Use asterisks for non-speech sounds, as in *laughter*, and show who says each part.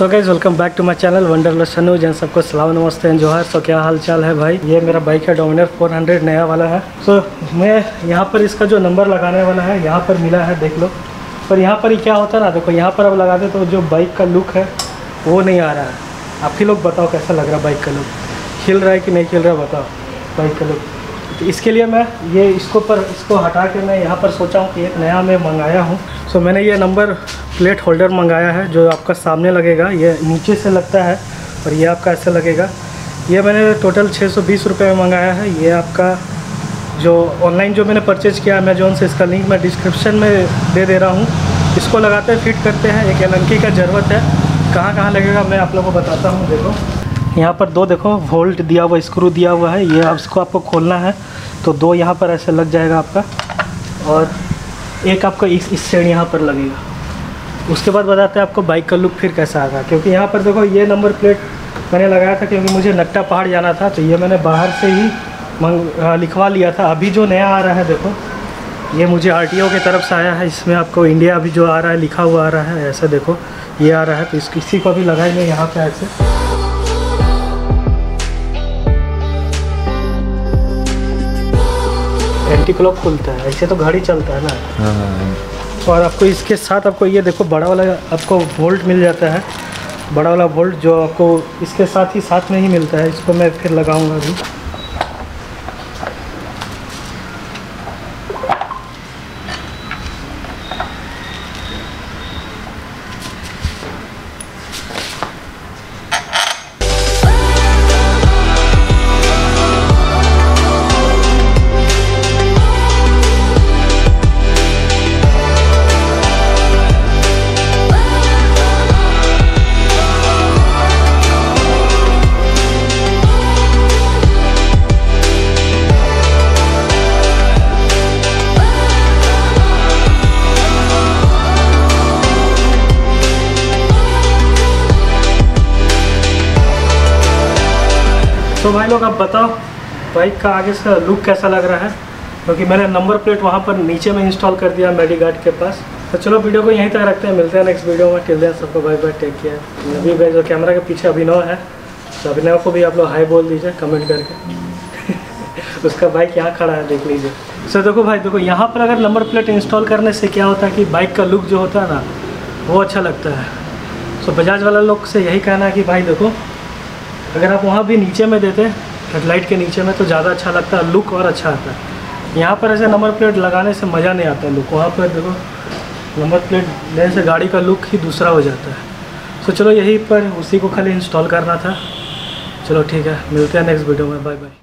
Speaker 1: So guys welcome back to my channel वंडरलेस Sanu Jain सबको सलाम नमस्ते एंड जोहार। सो क्या हाल चाल है भाई? ये मेरा बाइक है डोमिनर 400 नया वाला है। सो so, मैं यहाँ पर इसका जो नंबर लगाने वाला है यहाँ पर मिला है देख लो। पर यहाँ पर ही क्या होता है ना देखो यहाँ पर अब लगा दे तो जो बाइक का लुक है वो नहीं आ रहा है। आप ही लोग बताओ कैसा लग रहा है बाइक का लुक खिल रहा है कि नहीं खिल रहा है बताओ। बाइक का लुक तो इसके लिए मैं ये इसको पर इसको हटा के मैं यहाँ पर सोचा हूँ कि एक नया मैं मंगाया हूँ। सो so, मैंने ये नंबर प्लेट होल्डर मंगाया है जो आपका सामने लगेगा। ये नीचे से लगता है और ये आपका ऐसे लगेगा। ये मैंने टोटल छः सौ बीस रुपये में मंगाया है। ये आपका जो ऑनलाइन जो मैंने परचेज़ किया अमेजोन से इसका लिंक मैं डिस्क्रिप्शन में दे दे रहा हूँ। इसको लगाते फिट करते हैं। एक एलंकी का ज़रूरत है। कहाँ कहाँ लगेगा मैं आप लोगों को बताता हूँ। देखो। यहाँ पर दो देखो वोल्ट दिया हुआ स्क्रू दिया हुआ है, ये इसको आपको खोलना है तो दो यहाँ पर ऐसे लग जाएगा आपका, और एक आपका इस इस साइड यहाँ पर लगेगा। उसके बाद बताते हैं आपको बाइक का लुक फिर कैसा आएगा क्योंकि यहाँ पर देखो, ये नंबर प्लेट मैंने लगाया था क्योंकि मुझे नट्टा पहाड़ जाना था तो ये मैंने बाहर से ही मंग लिखवा लिया था। अभी जो नया आ रहा है देखो, ये मुझे आरटीओ की तरफ़ से आया है, इसमें आपको इंडिया अभी जो आ रहा है, लिखा हुआ आ रहा है, ऐसा देखो, ये आ रहा है तो इस किसी को भी लगाएँगे यहाँ पे ऐसे। एंटी क्लॉक खुलता है ऐसे तो गाड़ी चलता है ना।
Speaker 2: हाँ
Speaker 1: और आपको इसके साथ आपको ये देखो बड़ा वाला आपको वोल्ट मिल जाता है। बड़ा वाला वोल्ट जो आपको इसके साथ ही साथ में ही मिलता है इसको मैं फिर लगाऊँगा अभी। तो भाई लोग, आप बताओ बाइक का आगे से लुक कैसा लग रहा है? क्योंकि मैंने नंबर प्लेट वहाँ पर नीचे में इंस्टॉल कर दिया मेडी गार्ड के पास। तो चलो वीडियो को यहीं तक रखते हैं। मिलते हैं नेक्स्ट वीडियो में। टिल दें सबको बाय बाय टेक केयर नबी भाई जो कैमरा के पीछे अभिनव है तो अभिनव को भी आप लोग हाई बोल दीजिए कमेंट करके। *laughs* उसका बाइक यहाँ खड़ा है, देख लीजिए। सर देखो भाई, देखो, यहाँ पर अगर नंबर प्लेट इंस्टॉल करने से क्या होता है कि बाइक का लुक जो होता है ना, वो अच्छा लगता है। सो बजाज वाला लोग से यही कहना है कि भाई देखो अगर आप वहाँ भी नीचे में देते हेडलाइट के नीचे में तो ज़्यादा अच्छा लगता है लुक और अच्छा आता है। यहाँ पर ऐसे नंबर प्लेट लगाने से मज़ा नहीं आता लुक वहाँ पर देखो नंबर प्लेट लेने से गाड़ी का लुक ही दूसरा हो जाता है। सो चलो यहीं पर उसी को खाली इंस्टॉल करना था। चलो ठीक है, मिलते हैं नेक्स्ट वीडियो में बाय बाय